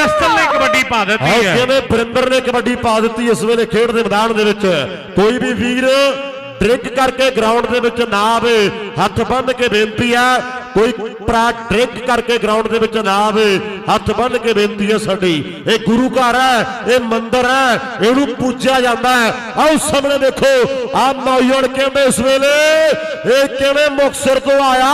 Pistol ਨੇ ਕਬੱਡੀ ਪਾ ਆਓ ਦਿੱਤੀ ਹੈ ਕਿਵੇਂ ਬਰਿੰਦਰ ਨੇ ਕਬੱਡੀ ਪਾ ਦਿੱਤੀ ਇਸ ਵੇਲੇ ਖੇਡ ਦੇ ਮੈਦਾਨ ਦੇ ਵਿੱਚ ਕੋਈ ਵੀ ਵੀਰ ਡਰਿੰਕ ਕਰਕੇ ਗਰਾਊਂਡ ਦੇ ਵਿੱਚ ਨਾ ਆਵੇ ਹੱਥ ਬੰਨ੍ਹ ਕੇ ਬੇਨਤੀ ਹੈ ਕੋਈ ਭਰਾ ਡਰਿੰਕ ਕਰਕੇ ਗਰਾਊਂਡ ਦੇ ਵਿੱਚ ਨਾ ਆਵੇ ਹੱਥ ਬੰਨ੍ਹ ਕੇ ਬੇਨਤੀ ਹੈ ਸਾਡੀ ਇਹ ਗੁਰੂ ਘਰ ਹੈ ਇਹ ਮੰਦਿਰ ਹੈ ਇਹਨੂੰ ਪੂਜਿਆ ਜਾਂਦਾ ਹੈ ਆਓ ਸਾਹਮਣੇ ਦੇਖੋ ਆ ਨੌਜਵਾਨ ਕਹਿੰਦੇ ਇਸ ਵੇਲੇ ਇਹ ਕਿਵੇਂ ਮੁਕਸਰ ਤੋਂ ਆਇਆ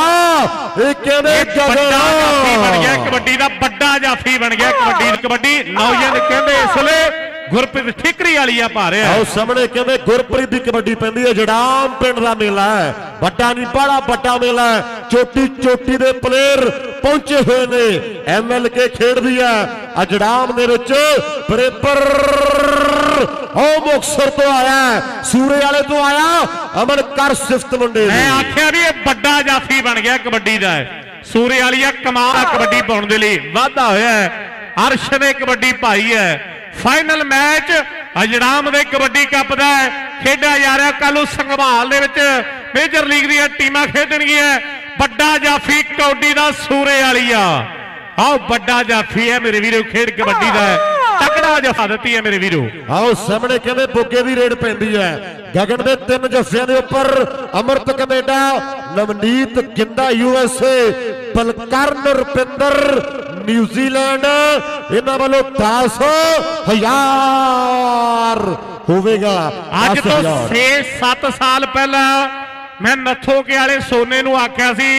ਇਹ ਕਿਵੇਂ ਇਹ ਵੱਡਾ ਜਾਫੀ ਬਣ ਗਿਆ ਗਗਨ ਕਬੱਡੀ ਦਾ ਵੱਡਾ ਜਾਫੀ ਬਣ ਗਿਆ। ਕਬੱਡੀ ਕਬੱਡੀ। ਨੌਜਵਾਨ ਕਹਿੰਦੇ ਇਸ ਵੇਲੇ ਗੁਰਪ੍ਰੀਤ ਠਿਕਰੀ ਵਾਲੀ ਆ ਰਿਹਾ। ਆਓ ਸਾਹਮਣੇ ਕਹਿੰਦੇ ਗੁਰਪ੍ਰੀਤ ਦੀ ਕਬੱਡੀ ਪੈਂਦੀ ਹੈ। ਜੜਾਮ ਪਿੰਡ ਦਾ ਮੇਲਾ ਹੈ। ਵੱਡਾ ਨਹੀਂ ਬੜਾ ਵੱਡਾ ਮੇਲਾ ਹੈ। ਚੋਟੀ ਚੋਟੀ ਦੇ ਪਲੇਅਰ ਪਹੁੰਚੇ ਹੋਏ ਨੇ। ਐਮਐਲਕੇ ਖੇਡਦੀ ਹੈ। ਆ ਜੜਾਮ ਦੇ ਵਿੱਚ ਬਰੇਬਰ ਹੋ ਮੁਕਸਰ ਤੋਂ ਆਇਆ ਸੂਰੇ ਵਾਲੇ ਤੋਂ ਆਇਆ। ਅਮਨ ਕਰ ਸਿਫਤ ਮੁੰਡੇ ਮੈਂ ਆਖਿਆ ਵੀ ਇਹ ਵੱਡਾ ਜਾਫੀ ਬਣ ਗਿਆ ਕਬੱਡੀ ਦਾ। ਸੂਰੇ ਵਾਲੀਆ ਕਮਾਲ ਆ ਕਬੱਡੀ ਪਾਉਣ ਦੇ ਲਈ। ਵਾਧਾ ਹੋਇਆ ਹੈ। ਅਰਸ਼ ਨੇ ਕਬੱਡੀ ਪਾਈ ਹੈ। ਫਾਈਨਲ ਮੈਚ ਅਜੜਾਮ ਦੇ ਕਬੱਡੀ ਕੱਪ ਦਾ ਖੇਡਿਆ ਜਾ ਰਿਹਾ ਕੱਲ੍ਹ ਨੂੰ ਸੰਘਵਾਲ ਦੇ ਵਿੱਚ। ਮੇਜਰ ਲੀਗ ਦੀਆਂ ਟੀਮਾਂ ਖੇਡਣਗੀਆਂ ਵੱਡਾ ਜਾਫੀ ਕੌਡੀ ਦਾ ਸੂਰੇ ਵਾਲੀਆ ਆਓ, ਵੱਡਾ ਜਾਫੀ ਹੈ ਮੇਰੇ ਵੀਰੋ, ਖੇਡ ਕਬੱਡੀ ਦਾ ਤਕੜਾ ਜਫਾ ਦਿੱਤੀ ਹੈ ਮੇਰੇ ਵੀਰੋ। ਆਓ, ਸਾਹਮਣੇ ਕਹਿੰਦੇ ਬੁੱਗੇ ਦੀ ਰੇਡ ਪੈਂਦੀ ਹੈ। ਗਗਨ ਦੇ ਤਿੰਨ ਜੱਫਿਆਂ ਦੇ ਉੱਪਰ Amrit Canada Navneet Ginda USA Balkaran Rupinder New Zealand ਇਹਨਾਂ ਵੱਲੋਂ 10 ਹਜ਼ਾਰ ਹੋਵੇਗਾ ਅੱਜ 10 ਤੋਂ ਹਜ਼ਾਰ। 6-7 ਸਾਲ ਪਹਿਲਾਂ ਮੈਂ ਨੱਥੋਕੇ ਵਾਲੇ ਸੋਨੇ ਨੂੰ ਆਖਿਆ ਸੀ